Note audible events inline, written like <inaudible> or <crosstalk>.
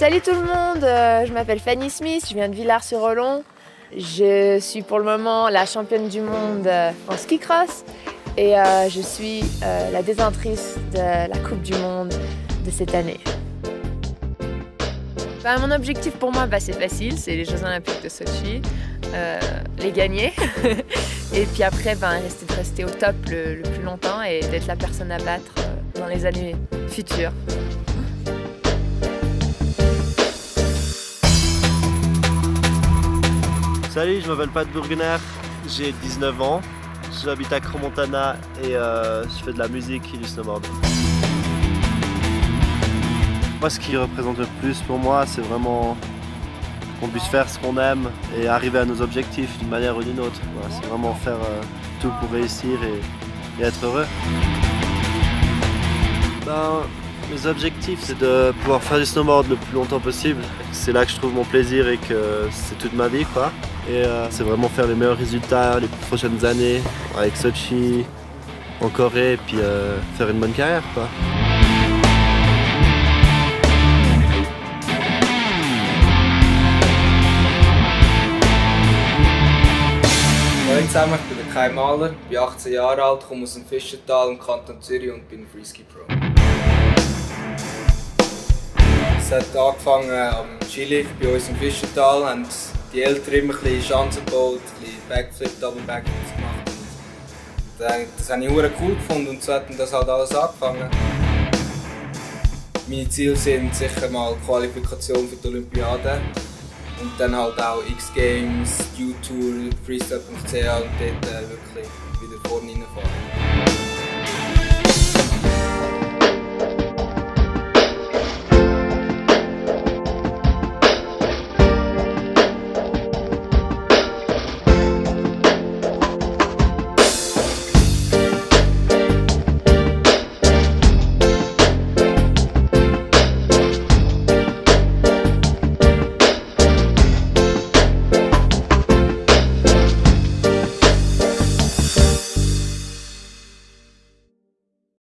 euh, je m'appelle Fanny Smith, je viens de Villars-sur-Olon. Je suis pour le moment la championne du monde euh, en ski cross et euh, je suis la détentrice de la Coupe du Monde de cette année. Ben, mon objectif pour moi, bah, c'est facile, c'est les Jeux Olympiques de Sochi, les gagner. <laughs> et puis après, rester, de rester au top le, le plus longtemps et d'être la personne à battre dans les années futures. Salut, je m'appelle Pat Burgener, j'ai 19 ans, j'habite à Cromontana et euh, je fais de la musique et du snowboard. Moi, ce qui représente le plus pour moi, c'est vraiment qu'on puisse faire ce qu'on aime et arriver à nos objectifs d'une manière ou d'une autre. c'est vraiment faire euh, tout pour réussir et, être heureux. Ben, mes objectifs, c'est de pouvoir faire du snowboard le plus longtemps possible. C'est là que je trouve mon plaisir et que c'est toute ma vie. Quoi. Et euh, c'est vraiment faire les meilleurs résultats les prochaines années avec Sochi, en Corée, et puis euh, faire une bonne carrière. Quoi. Hallo zusammen, ich bin Kai Mahler, bin 18 Jahre alt, komme aus dem Fischental im Kanton Zürich und bin Freeski Pro. Es hat angefangen am Chili bei uns im Fischental, haben die Eltern immer ein Chancen gebaut, ein Backflip, Double Backflips gemacht. Und das habe ich cool gefunden und so hat das halt alles angefangen. Meine Ziele sind sicher mal Qualifikation für die Olympiade und dann halt auch X-Games, U-Tour, Freestyle.ch und dort äh, wirklich wieder vorne reinfahren.